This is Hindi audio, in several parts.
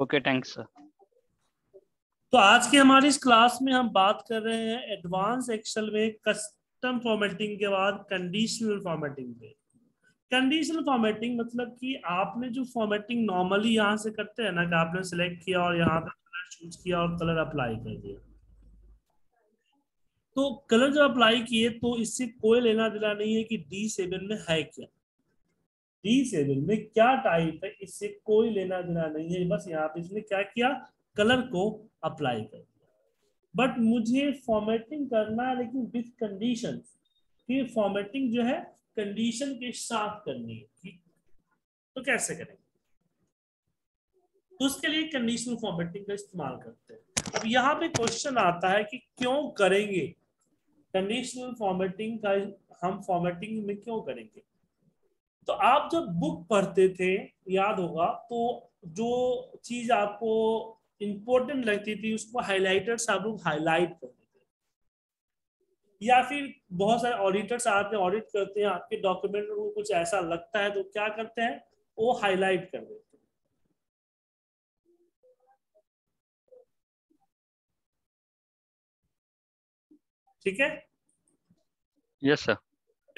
ओके थैंक्स सर तो आज की हमारी इस क्लास में हम बात कर रहे हैं एडवांस एक्सेल में कस्टम फॉर्मेटिंग के बाद कंडीशनल फॉर्मेटिंग पे। कंडीशनल फॉर्मेटिंग मतलब कि आपने जो फॉर्मेटिंग नॉर्मली यहाँ से करते हैं ना, कि आपने सिलेक्ट किया और यहाँ पे कलर चूज़ किया और कलर अप्लाई कर दिया। तो कलर जब अप्लाई किए तो इससे कोई लेना देना नहीं है कि डी सेवन में है क्या। डी में क्या टाइप है, इससे कोई लेना देना नहीं है, बस यहाँ पे इसने क्या किया कलर को अप्लाई कर दिया। बट मुझे फॉर्मेटिंग करना है, लेकिन विथ कंडीशन कि फॉर्मेटिंग जो है कंडीशन के साथ करनी है तो कैसे करेंगे? तो उसके लिए कंडीशनल फॉर्मेटिंग का इस्तेमाल करते हैं। अब यहाँ पे क्वेश्चन आता है कि क्यों करेंगे? कंडीशनल फॉर्मेटिंग का हम फॉर्मेटिंग में क्यों करेंगे? तो आप जब बुक पढ़ते थे, याद होगा तो जो चीज़ आपको इंपॉर्टेंट लगती थी, उसको हाईलाइटर्स आप लोग हाईलाइट करते थे। या फिर बहुत सारे ऑडिटर्स आते हैं ऑडिट करते हैं, आपके डॉक्यूमेंट में कुछ ऐसा लगता है तो क्या करते हैं? वो हाईलाइट कर देते हैं। ठीक है? यस सर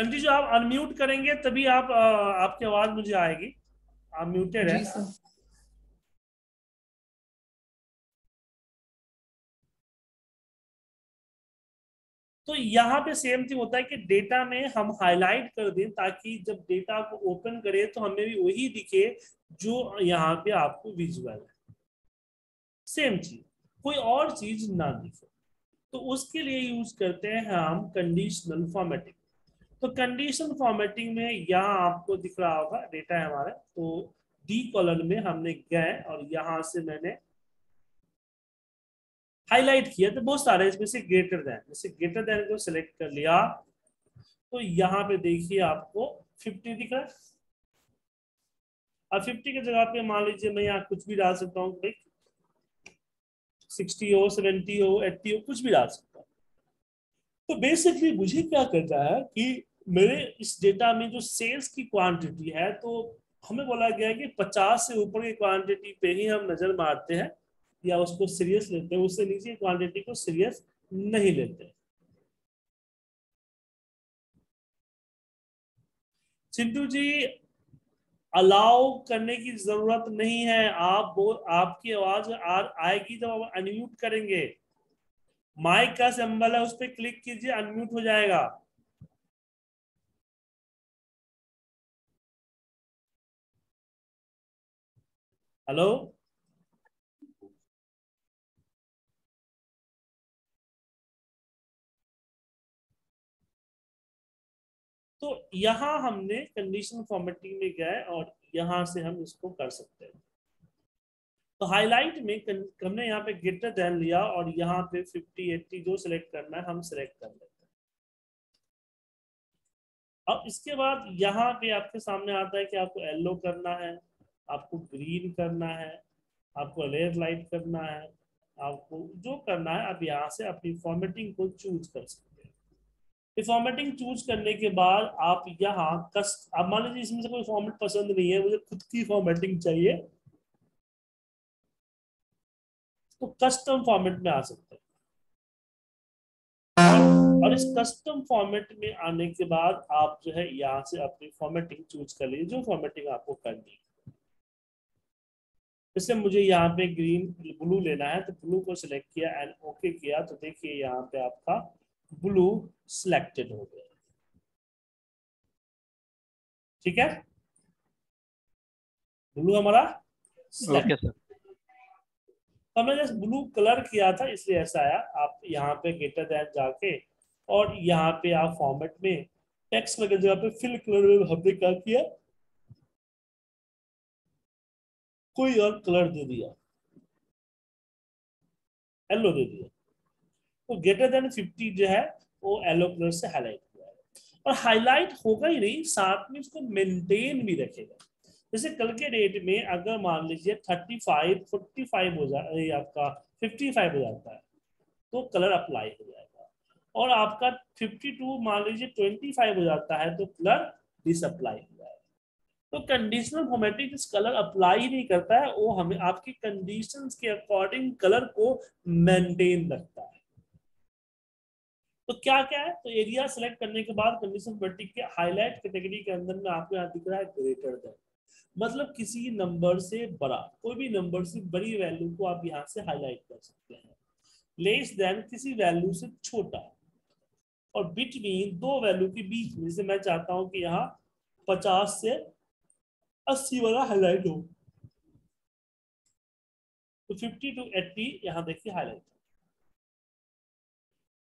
जल्दी जो आप अनम्यूट करेंगे तभी आप आपकी आवाज़ मुझे आएगी। आप म्यूटेड है। तो यहाँ पे सेम थिंग होता है कि डेटा में हम हाईलाइट कर दें ताकि जब डेटा को ओपन करें तो हमें भी वही दिखे जो यहाँ पे आपको विजुअल है। सेम चीज़। कोई और चीज़ ना दिखे। तो उसके लिए यूज़ करते हैं हम कंडीशनल फॉर्मेटिंग तो कंडीशनल फॉर्मेटिंग में यहाँ आपको दिख रहा होगा डेटा है हमारा तो डी कॉलम में हमने गए और यहाँ से मैंने हाईलाइट किया तो बहुत सारे इसमें से ग्रेटर देन जैसे ग्रेटर देन को सिलेक्ट कर लिया तो यहाँ पे देखिए आपको 50 दिख रहा है। अब 50 की जगह पे मान लीजिए मैं यहाँ कुछ भी डाल सकता हूँ भाई सिक्सटी हो सेवेंटी हो एट्टी हो, कुछ भी डाल सकता हूँ। तो बेसिकली मुझे क्या करता है कि मेरे इस डेटा में जो सेल्स की क्वांटिटी है तो हमें बोला गया है कि 50 से ऊपर की क्वांटिटी पे ही हम नज़र मारते हैं या उसको सीरियस लेते हैं उससे नीचे क्वांटिटी को सीरियस नहीं लेते। सिंधु जी अलाउ करने की ज़रूरत नहीं है। आप वो आपकी आवाज़ आ, आएगी जब आप अनम्यूट करेंगे। माइक का सिंबल है उस पर क्लिक कीजिए अनम्यूट हो जाएगा। हेलो तो यहाँ हमने कंडीशन फॉर्मेटिंग में गए और यहाँ से हम इसको कर सकते हैं। तो हाईलाइट में हमने यहाँ पे गेटर देन लिया और यहाँ पे 50 80 जो सिलेक्ट करना है, हम सिलेक्ट कर लेते हैं। अब इसके बाद यहाँ पे आपके सामने आता है कि आपको येलो करना है। आपको ग्रीन करना है, आपको रेड लाइट करना है, आपको जो करना है, आप यहाँ से अपनी फॉर्मेटिंग को चूज़ कर सकते हैं। फॉर्मेटिंग चूज़ करने के बाद आप यहाँ कस्ट आप मान लीजिए इसमें से कोई फॉर्मेट पसंद नहीं है, मुझे खुद की फॉर्मेटिंग चाहिए तो कस्टम फॉर्मेट में आ सकते हैं। और इस कस्टम फॉर्मेट में आने के बाद आप जो है यहाँ से अपनी फॉर्मेटिंग चूज़ कर लीजिए, जो फॉर्मेटिंग आपको करनी है। जैसे मुझे यहाँ पे ग्रीन ब्लू लेना है तो ब्लू को सिलेक्ट किया एंड ओके किया तो देखिए यहाँ पे आपका ब्लू सिलेक्टेड हो गया। ठीक है? ब्लू हमारा तो हमने जैसे ब्लू कलर किया था इसलिए ऐसा आया। आप यहाँ पे गेटर दैन जाके और यहाँ पे आप फॉर्मेट में टेक्स्ट वगैरह जगह पे फिल कलर में हमने क्या किया? कोई और कलर दे दिया। येलो दे दिया। तो ग्रेटर देन 50 जो है, वो येलो कलर से हाईलाइट हुआ है। और हाईलाइट होगा ही नहीं, साथ में उसको मेंटेन भी रखेगा। जैसे कल के डेट में अगर मान लीजिए 35 45 हो जाए आपका 55 हो जाता है तो कलर अप्लाई हो जाएगा। और आपका 52 मान लीजिए 25 हो जाता है तो कलर डिसअप्लाई हो जाएगा। तो कंडीशनल फॉर्मेटिंग जिस कलर अप्लाई नहीं करता है, वो हमें आपकी कंडीशंस के अकॉर्डिंग कलर को मेंटेन रखता है। तो क्या क्या है? तो एरिया सेलेक्ट करने के बाद कंडीशन फॉर्मेटिंग के हाईलाइट कैटेगरी के अंदर में आपको यहाँ दिख रहा है ग्रेटर देन मतलब किसी नंबर से बड़ा, कोई भी नंबर से बड़ी वैल्यू को आप यहाँ से हाईलाइट कर सकते हैं। लेस देन किसी वैल्यू से छोटा और बिटवीन दो वैल्यू के बीच में, जैसे मैं चाहता हूँ कि यहाँ पचास से अस्सी वाला हाईलाइट हो। तो फिफ्टी टू एट्टी यहाँ देखिए हाईलाइट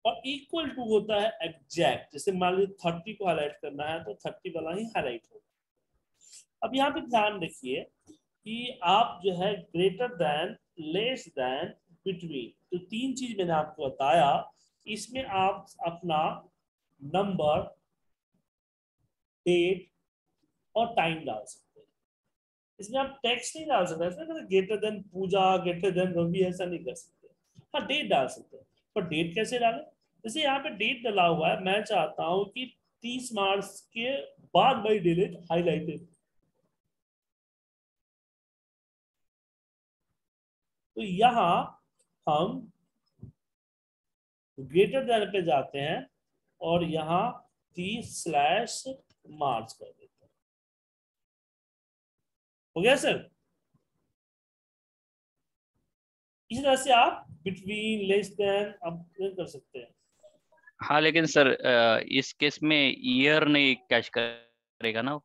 और इक्वल टू होता है एग्जैक्ट जैसे मान लीजिए थर्टी को हाईलाइट करना है तो थर्टी वाला ही हाईलाइट होगा। अब यहाँ पे ध्यान रखिए कि आप जो है greater than less than between तो तीन चीज़ मैंने आपको बताया, इसमें आप अपना नंबर डेट और टाइम डाल सकते इसमें आप टेक्स्ट नहीं डाल सकते greater than Pooja greater than Ravi ऐसा नहीं कर सकते। हाँ डेट डाल सकते हैं। पर डेट कैसे डालें? जैसे यहाँ पे डेट डला हुआ है, मैं चाहता हूँ कि 30 मार्च के बाद बाई डिलीट हाईलाइटेड तो यहाँ हम ग्रेटर देन पे जाते हैं और यहाँ तीस स्लैश मार्च कर देते हैं हो गया सर? इस तरह से आप बिटवीन लेस देन आप कर सकते हैं। हाँ लेकिन सर इस केस में ईयर नहीं कैच करेगा ना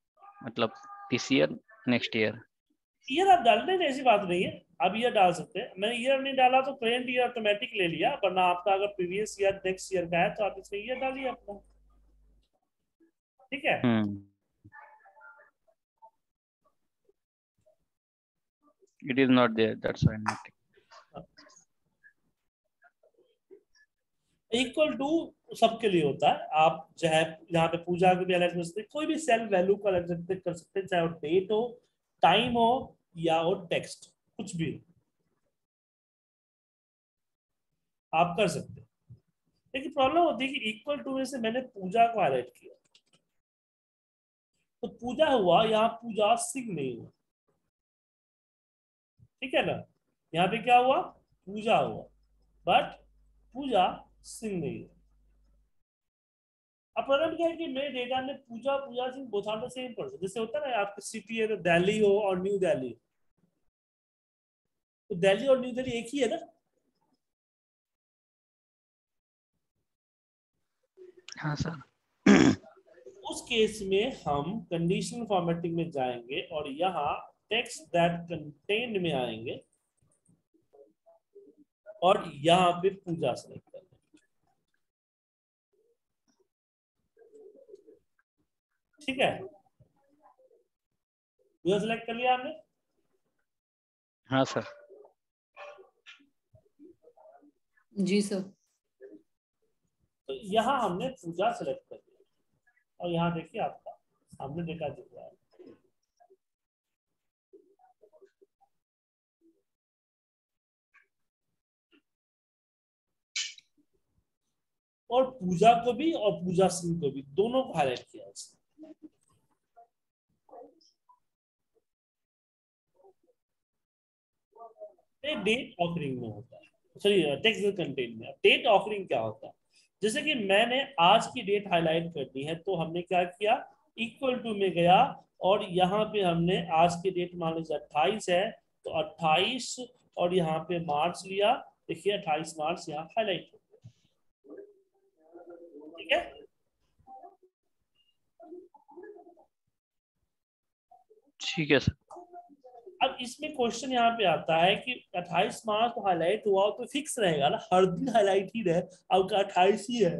मतलब this year next year year आप डालने ऐसी बात नहीं है। आप ईयर डाल सकते हैं। मैंने ईयर नहीं डाला तो करेंट ईयर ऑटोमेटिक ले लिया वरना आपका अगर प्रीवियस ईयर नेक्स्ट ईयर का है तो आप इसमें ईयर डालिए अपना। ठीक है? It is not there that's why not equal to सबके लिए होता है। आप चाहे यहाँ पे पूजा के भी अलग कर सकते कोई भी सेल वैल्यू को अलग कर सकते हैं, चाहे वो डेट हो टाइम हो, या वो टेक्स्ट कुछ भी हो। आप कर सकते हैं। लेकिन प्रॉब्लम होती है कि इक्वल टू में से मैंने पूजा को हाईलाइट किया। तो पूजा हुआ, यहाँ पूजा सिंह नहीं हुआ। ठीक है ना? यहाँ पे क्या हुआ? पूजा हुआ। बट पूजा सिंह नहीं हुआ अब प्रॉब्लम क्या है कि मेरे डेटा में Pooja Pooja Singh both are the same person जैसे होता है ना आपकी सिटी है तो दिल्ली हो और न्यू दिल्ली। तो दिल्ली और न्यू दिल्ली एक ही है ना? हाँ सर। उस केस में हम कंडीशनल फॉर्मेटिंग में जाएँगे और यहाँ टेक्स्ट दैट कंटेंट में आएँगे और यहाँ पे पूजा सेलेक्ट कर ठीक है? पूजा सेलेक्ट कर लिया आपने? हाँ सर जी सर तो यहाँ हमने पूजा सेलेक्ट कर लिया और यहाँ देखिए आपका सामने देखा दिख रहा है। और पूजा को भी और पूजा सिंह को भी, दोनों को हाईलाइट किया इसने डेट ऑफरिंग में होता है। सॉरी टेक्स्ट कंटेंट में। डेट ऑफरिंग क्या होता है? जैसे कि मैंने आज की डेट हाईलाइट कर दी है तो हमने क्या किया? इक्वल टू में गया और यहाँ पे हमने आज की डेट मान लीजिए अट्ठाईस है तो अट्ठाईस और यहाँ पे मार्च लिया। देखिए अट्ठाईस मार्च यहाँ हाईलाइट हो ठीक है। ठीक है सर। अब इसमें क्वेश्चन यहाँ पे आता है कि 28 मार्च को हाईलाइट हुआ तो फिक्स रहेगा ना? हर दिन हाईलाइट ही रहे। अब का अट्ठाईस ही है?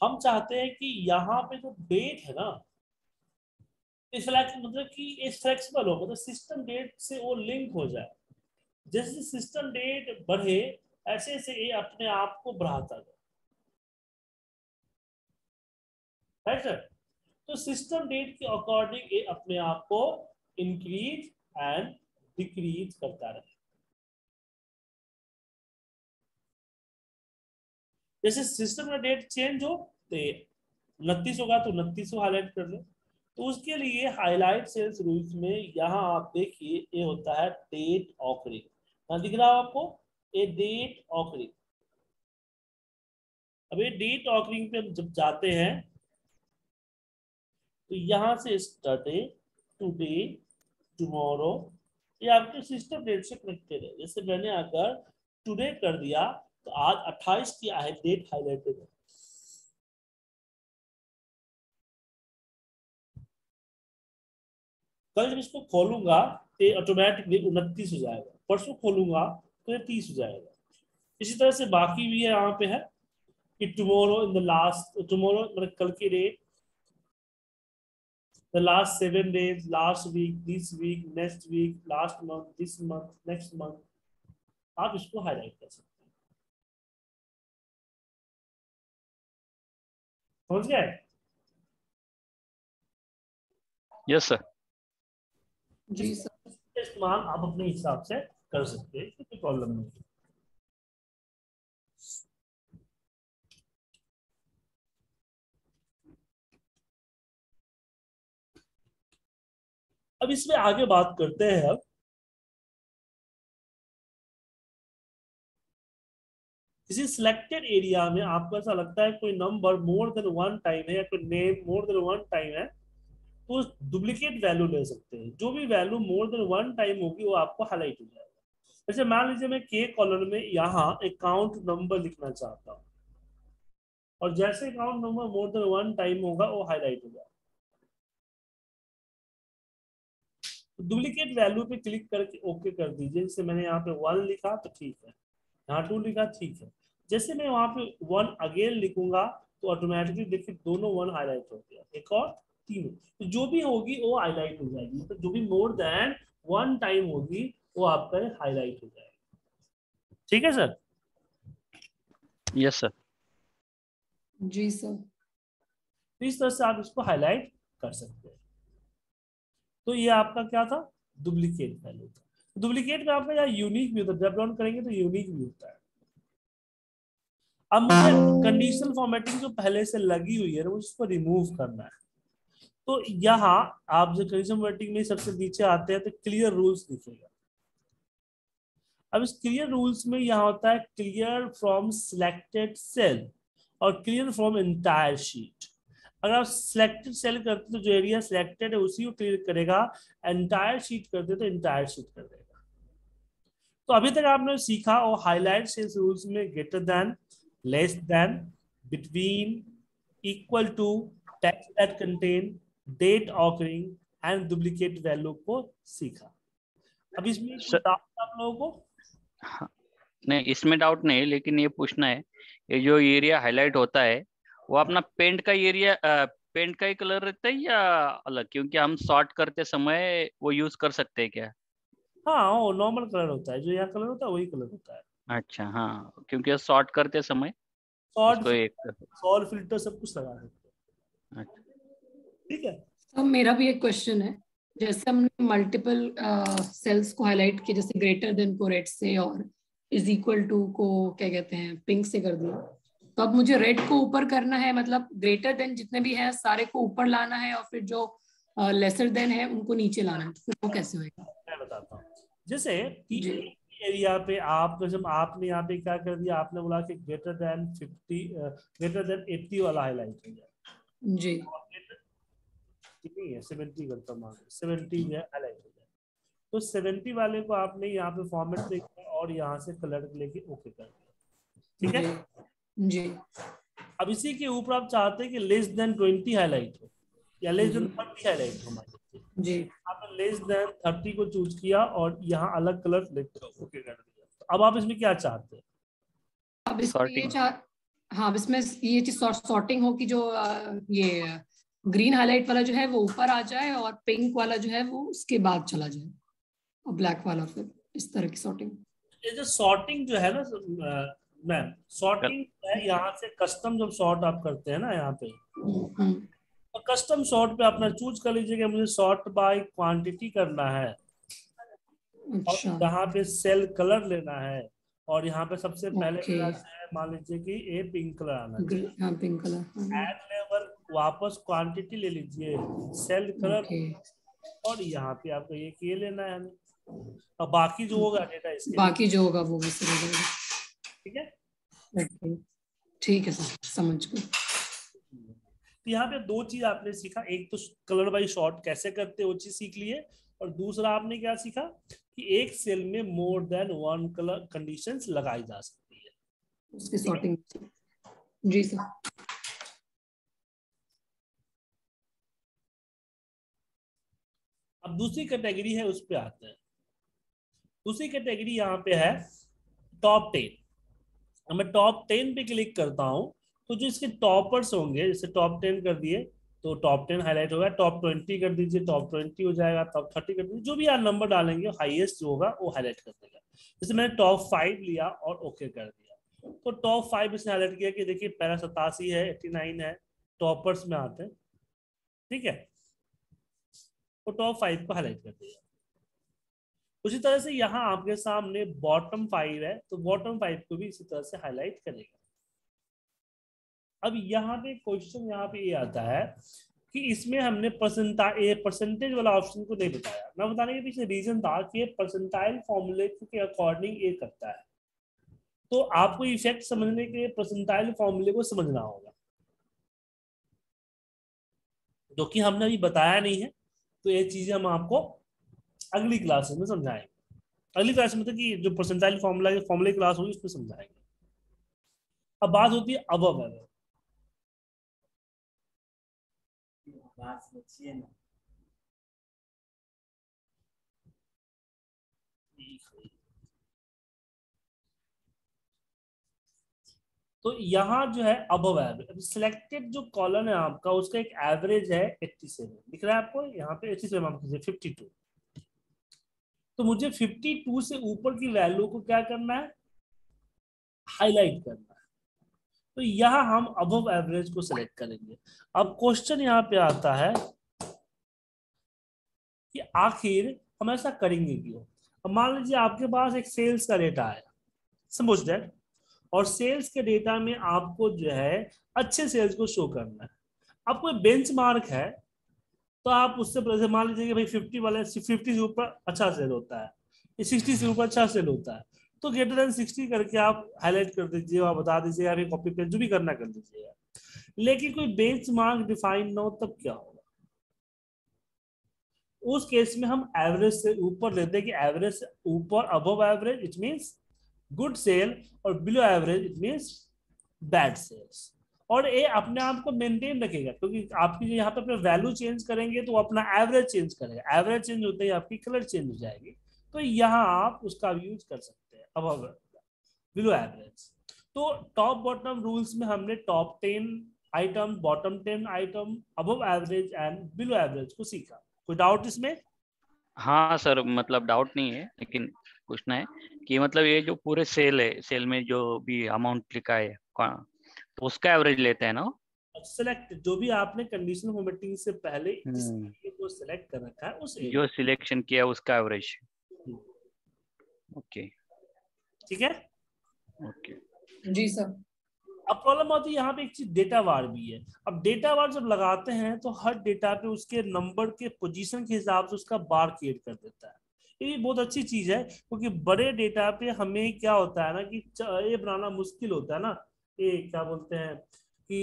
हम चाहते हैं कि यहाँ पे जो तो डेट है ना इस मतलब कि इस फ्लेक्सिबल हो मतलब सिस्टम डेट से वो लिंक हो जाए। जैसे सिस्टम डेट बढ़े ऐसे ऐसे ये अपने आप को बढ़ाता जाए। Right sir? तो सिस्टम डेट के अकॉर्डिंग ये अपने आप को इंक्रीज एंड डिक्रीज करता रहे। जैसे सिस्टम का डेट चेंज हो तो उनतीस होगा तो उनतीस को हाईलाइट कर ले। तो उसके लिए हाईलाइट सेल्स रूल्स में यहाँ आप देखिए, ये होता है डेट ऑफरिंग दिख रहा है आपको? A date occurring. अब ये डेट ऑकरिंग पे हम जब जाते हैं तो यहाँ से स्टार्टे टुडे टुमारो ये आपके सिस्टम डेट से कनेक्टेड है। जैसे मैंने अगर टुडे कर दिया तो आज 28 की डेट हाईलाइटेड है। कल जब इसको खोलूँगा तो ऑटोमेटिकली उनतीस हो जाएगा। परसों खोलूँगा तो ये तीस हो जाएगा। इसी तरह से बाकी भी है यहाँ पे है कि tomorrow in the last tomorrow मतलब कल की date the last seven days, last week, this week, next week, last month, this month, next month, आप इसको हाईलाइट कर सकते हैं। समझ गए? यस सर जी सर इस्तेमाल आप अपने हिसाब से कर सकते हैं कोई प्रॉब्लम नहीं अब इसमें आगे बात करते हैं अब किसी सिलेक्टेड एरिया में आपको ऐसा लगता है कोई number more than one time है या कोई name more than one time है तो डुप्लीकेट वैल्यू ले सकते हैं। जो भी value more than one time होगी, वो आपको हाईलाइट हो जाएगा। जैसे मान लीजिए मैं के कॉलम में यहाँ अकाउंट नंबर लिखना चाहता हूँ। और जैसे account number more than one time होगा, वो हाईलाइट हो जाएगा डुप्लीकेट वैल्यू पे क्लिक करके ओके कर दीजिए। जैसे मैंने यहाँ पे वन लिखा तो ठीक है। यहाँ टू लिखा, ठीक है। जैसे मैं वहाँ पे वन अगेन लिखूँगा तो ऑटोमेटिकली देखिए दोनों वन हाईलाइट हो गया। एक और तीन तो जो भी होगी, वो हाईलाइट हो जाएगी। तो जो भी मोर देन वन टाइम होगी वो आपका हाईलाइट हो जाएगा। ठीक है सर यस सर जी सर तो इस तरह से आप इसको हाईलाइट कर सकते हैं। तो ये आपका क्या था? डुप्लीकेट वैल्यू था। डुप्लीकेट में आपका यहाँ यूनिक भी होता है। जब डाउन करेंगे तो यूनिक भी होता है। अब मुझे कंडीशनल फॉर्मेटिंग जो पहले से लगी हुई है मुझे उसको रिमूव करना है। तो यहाँ आप जो कंडीशनल फॉर्मेटिंग में सबसे नीचे आते हैं तो क्लियर रूल्स दिखेगा। अब इस क्लियर रूल्स में यहाँ होता है क्लियर फ्रॉम सिलेक्टेड सेल और क्लियर फ्रॉम एंटायर शीट अगर आप सिलेक्टेड सेल करते तो जो एरिया सिलेक्टेड है उसी को क्लियर करेगा एंटायर शीट करते तो एंटायर शीट कर देगा। तो अभी तक आपने सीखा और हाईलाइट सेल्स रूल्स में greater than less than between equal to text that contain date occurring and duplicate value को सीखा। अब इसमें आप लोगों को? नहीं इसमें डाउट नहीं लेकिन ये पूछना है ये जो एरिया हाईलाइट होता है वो अपना पेंट का एरिया पेंट का ही कलर रहता है या अलग? क्योंकि हम शॉर्ट करते समय वो यूज़ कर सकते हैं क्या? हाँ वो नॉर्मल कलर होता है जो यहाँ कलर होता है वही कलर होता है। अच्छा हाँ क्योंकि सॉर्ट करते समय एक फ़िल्टर सब कुछ लगा सकते हैं। अच्छा। ठीक है? सर मेरा भी एक क्वेश्चन है। जैसे हमने मल्टीपल सेल्स को हाईलाइट किया जैसे ग्रेटर देन को रेड से और इज़ इक्वल टू को क्या कहते हैं पिंक से कर दिया तो अब मुझे रेड को ऊपर करना है मतलब ग्रेटर देन जितने भी हैं सारे को ऊपर लाना है और फिर जो लेसर देन है उनको नीचे लाना है। तो फिर वो कैसे होएगा? मैं बताता हूँ। जैसे एरिया पे आप जब आपने यहाँ पे क्या कर दिया आपने बोला कि greater than fifty greater than eighty वाला हाईलाइट हो जाए जी। नहीं है सेवेंटी करता हूँ सेवेंटी जो है हाईलाइट हो जाए तो सेवेंटी वाले को आपने यहाँ पे फॉर्मेट देखा और यहाँ से कलर लेके ओके कर दिया। ठीक है? जी। अब इसी के ऊपर आप चाहते हैं कि लेस देन ट्वेंटी हाईलाइट हो या लेस देन जी। थर्टी हाईलाइट हो लीजिए जी। आपने लेस देन थर्टी को चूज़ किया और यहाँ अलग कलर ओके कर दिया। तो अब आप इसमें क्या चाहते हैं? अब इसमें ये चाह हाँ इसमें ये चीज़ सॉर्टिंग हो कि जो ये ग्रीन हाईलाइट वाला जो है वो ऊपर आ जाए और पिंक वाला जो है वो उसके बाद चला जाए। और ब्लैक वाला फिर इस तरह की सॉर्टिंग ये जो सॉर्टिंग जो है ना मैम सॉर्टिंग है यहाँ से कस्टम जब सॉर्ट आप करते हैं ना यहाँ पे तो कस्टम सॉर्ट पे अपना चूज़ कर लीजिए कि मुझे सॉर्ट बाय क्वांटिटी करना है। और अच्छा। यहाँ पे सेल कलर लेना है और यहाँ पे सबसे पहले Okay. मान लीजिए कि ए पिंक कलर आना है। हाँ पिंक कलर हाँ। एड लेवल वापस क्वांटिटी ले लीजिए। सेल कलर ओके और यहाँ पे आपको ये ये लेना है हमें। और बाकी जो होगा डेटा इसके बाकी जो होगा वो भी ठीक है? ठीक है सर समझ गए तो यहाँ पे दो चीज़ आपने सीखा। एक तो कलर बाई शॉर्ट कैसे करते वो चीज़ सीख लिए। और दूसरा आपने क्या सीखा कि एक सेल में more than one colour conditions लगाई जा सकती है। उसकी सॉर्टिंग जी सर। अब दूसरी कैटेगरी है, उस पे आते हैं। दूसरी कैटेगरी यहाँ पे है टॉप टेन अब मैं टॉप टेन पे क्लिक करता हूँ तो जो इसके टॉपर्स होंगे, जैसे टॉप टेन कर दिए तो टॉप टेन हाईलाइट होगा टॉप ट्वेंटी कर दीजिए टॉप ट्वेंटी हो जाएगा टॉप थर्टी कर दीजिए, जो भी आप नंबर डालेंगे हाईएस्ट जो होगा, वो हाईलाइट कर देगा। जैसे मैंने टॉप फाइव लिया और ओके कर दिया। तो टॉप फाइव इसने हाईलाइट किया कि देखिए, पहला सतासी है एट्टी नाइन है टॉपर्स में आते हैं। ठीक है? तो टॉप फाइव को हाईलाइट कर दिया उसी तरह से यहाँ आपके सामने बॉटम फाइव है तो बॉटम फाइव को भी इसी तरह से हाईलाइट करेगा। अब यहाँ पे क्वेश्चन यहाँ पे ये यह आता है कि इसमें हमने परसेंटेज वाला ऑप्शन को नहीं बताया। मैं बताने के पीछे रीजन था कि परसेंटाइल फॉर्मूले के अकॉर्डिंग ये करता है। तो आपको इफ़ेक्ट समझने के लिए परसेंटाइल फॉर्मूले को समझना होगा। जो कि हमने अभी बताया नहीं है। तो ये चीज़ें हम आपको अगली क्लास में समझाएँगे। अगली क्लास में तो कि जो परसेंटाइल फॉर्मूला फॉर्मूले क्लास होगी, उसमें समझाएँगे। अब बात होती है अब अब तो यहाँ जो है अब एवरेज सिलेक्टेड जो कॉलम है आपका, उसका एक एवरेज है 87 दिख रहा है आपको? यहाँ पे 87 आप 52 तो मुझे 52 से ऊपर की वैल्यू को क्या करना है? हाईलाइट करना है. तो यहाँ हम अब एवरेज को सिलेक्ट करेंगे. अब क्वेश्चन यहाँ पे आता है कि आखिर हम ऐसा करेंगे क्यों? मान लीजिए आपके पास एक सेल्स का डेटा आया. समझ दैट और सेल्स के डेटा में आपको जो है, अच्छे सेल्स को शो करना है। अब कोई बेंच है तो आप उससे मान लीजिए कि भाई फिफ्टी वाले फिफ्टी से ऊपर अच्छा सेल होता है सिक्सटी से ऊपर अच्छा सेल होता है तो ग्रेटर देन सिक्सटी करके आप हाईलाइट कर दीजिए और बता दीजिए या फिर कॉपी पेस्ट जो भी करना कर दीजिएगा लेकिन कोई बेंच मार्क डिफाइन ना हो, तब क्या होगा? उस केस में हम एवरेज से ऊपर लेते हैं कि एवरेज से ऊपर above average it means good sale और below average it means bad sales और ये अपने आप को मेंटेन रखेगा, क्योंकि तो आपकी यहाँ पे अपने वैल्यू चेंज करेंगे तो अपना एवरेज चेंज करेगा। एवरेज चेंज होते ही आपकी कलर चेंज हो जाएगी। तो यहाँ आप उसका यूज़ कर सकते हैं अब बिलो एवरेज तो टॉप बॉटम रूल्स में हमने top ten item bottom ten item अब एवरेज एंड बिलो एवरेज को सीखा। कोई डाउट इसमें? हाँ सर मतलब डाउट नहीं है लेकिन पूछना है कि मतलब ये जो पूरे सेल है सेल में जो भी अमाउंट लिखा है तो उसका एवरेज लेते हैं ना सेलेक्ट जो भी आपने कंडीशनल फॉर्मेटिंग से पहले जो सेलेक्ट कर रखा है उस जो सिलेक्शन किया उसका एवरेज ओके ठीक है? ओके जी सर। अब प्रॉब्लम आती है, यहाँ पे एक चीज़ डेटा वार भी है। अब डेटा वार जब लगाते हैं तो हर डेटा पे उसके नंबर के पोजीशन के हिसाब से उसका बार क्रिएट कर देता है। ये बहुत अच्छी चीज़ है, क्योंकि बड़े डेटा पे हमें क्या होता है ना कि ये बनाना मुश्किल होता है ना। ये क्या बोलते हैं कि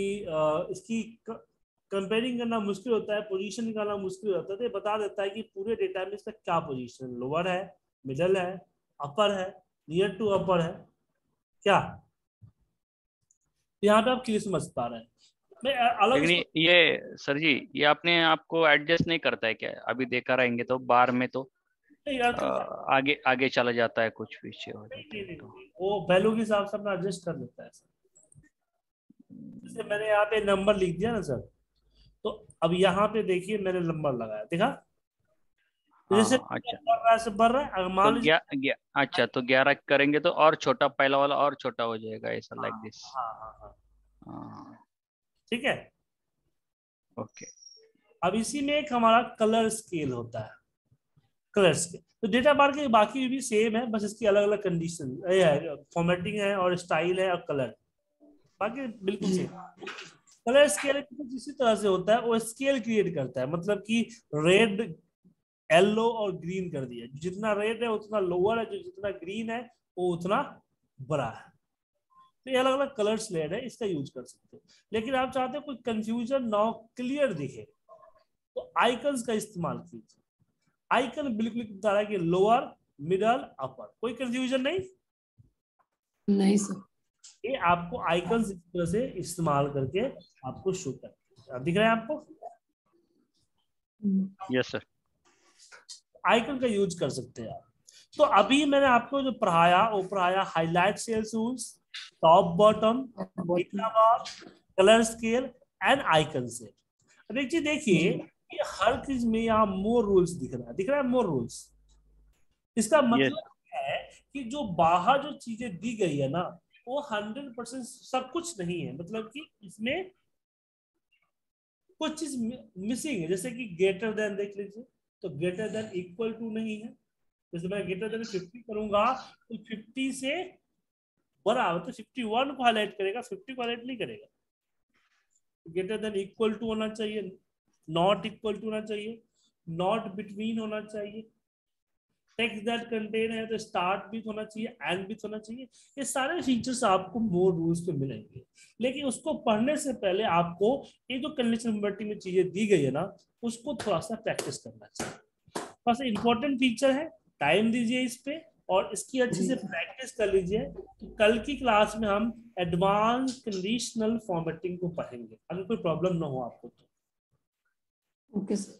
इसकी कंपेयरिंग करना मुश्किल होता है पोजीशन निकालना मुश्किल होता है। तो ये बता देता है कि पूरे डेटा में इसका क्या पोजीशन लोअर है मिडल है अपर है नियर टू अपर है, क्या? यहाँ पे आप क्लियर समझ पा रहे हैं? अलग लेकिन ये सर जी ये आपने आपको एडजस्ट नहीं करता है क्या? अभी देखा रहेंगे तो बार में तो आगे आगे चला जाता है कुछ पीछे हो जाता है तो। वो वैल्यू के हिसाब से अपना एडजस्ट कर लेता है जैसे मैंने यहाँ पे नंबर लिख दिया ना सर तो अब यहाँ पे देखिए मैंने नंबर लगाया देखा? जैसे अच्छा। बढ़ रहा है बढ़ रहा है मान तो अच्छा तो ग्यारह करेंगे तो और छोटा पहला वाला और छोटा हो जाएगा ऐसा लाइक दिस हाँ, हाँ, हाँ, ठीक है? ओके। अब इसी में एक हमारा कलर स्केल होता है। कलर्स के तो डेटा बार के बाकी भी सेम है बस इसकी अलग अलग कंडीशन है फॉर्मेटिंग है और स्टाइल है और कलर बाकी बिल्कुल सेम कलर स्केल इसी तरह से होता है वो स्केल क्रिएट करता है। मतलब कि रेड येलो और ग्रीन कर दिया। जितना रेड है उतना लोअर है जो जितना ग्रीन है वो उतना बड़ा है। तो ये अलग अलग कलर स्लेट है इसका यूज़ कर सकते हो। लेकिन आप चाहते हो कोई कंफ्यूजन नाउ क्लियर दिखे तो आइकन्स का इस्तेमाल कीजिए। आइकन बिल्कुल बता रहा है कि लोअर मिडल अपर कोई कंफ्यूजन नहीं? नहीं सर ये आपको आइकन इस तरह से इस्तेमाल करके आपको शो कर दिख रहा है आपको? यस सर आइकन का यूज़ कर सकते हैं आप। तो अभी मैंने आपको जो पढ़ाया वो पढ़ाया highlight cells rules top bottom colour scale and icon cell. देखिए देखिए ये हर चीज़ में यहाँ मोर रूल्स दिख रहा है। दिख रहा है मोर रूल्स इसका मतलब yes. है कि जो बाहर जो चीज़ें दी गई है ना वो हंड्रेड परसेंट सब कुछ नहीं है। मतलब कि इसमें कुछ चीज़ मिसिंग है। जैसे कि ग्रेटर देन देख लीजिए। तो ग्रेटर देन इक्वल टू नहीं है। जैसे मैं ग्रेटर देन फिफ्टी करूँगा तो फिफ्टी से बराबर तो फिफ्टी वन को हाईलाइट करेगा फिफ्टी को हाईलाइट नहीं करेगा। ग्रेटर देन इक्वल टू होना चाहिए नॉट इक्वल टू होना चाहिए नॉट बिटवीन होना चाहिए। टेक्स्ट दैट कंटेन है तो स्टार्ट भी होना चाहिए एंड भी होना चाहिए। ये सारे फीचर्स आपको मोर रूल्स पे मिलेंगे। लेकिन उसको पढ़ने से पहले आपको ये जो कंडीशन नंबर में चीज़ें दी गई है ना, उसको थोड़ा सा प्रैक्टिस करना चाहिए। बस इंपॉर्टेंट फीचर है टाइम दीजिए इस पे, और इसकी अच्छे से प्रैक्टिस कर लीजिए तो कल की क्लास में हम एडवांस कंडीशनल फॉर्मेटिंग को पढ़ेंगे। अगर कोई प्रॉब्लम ना हो आपको तो। Okay sir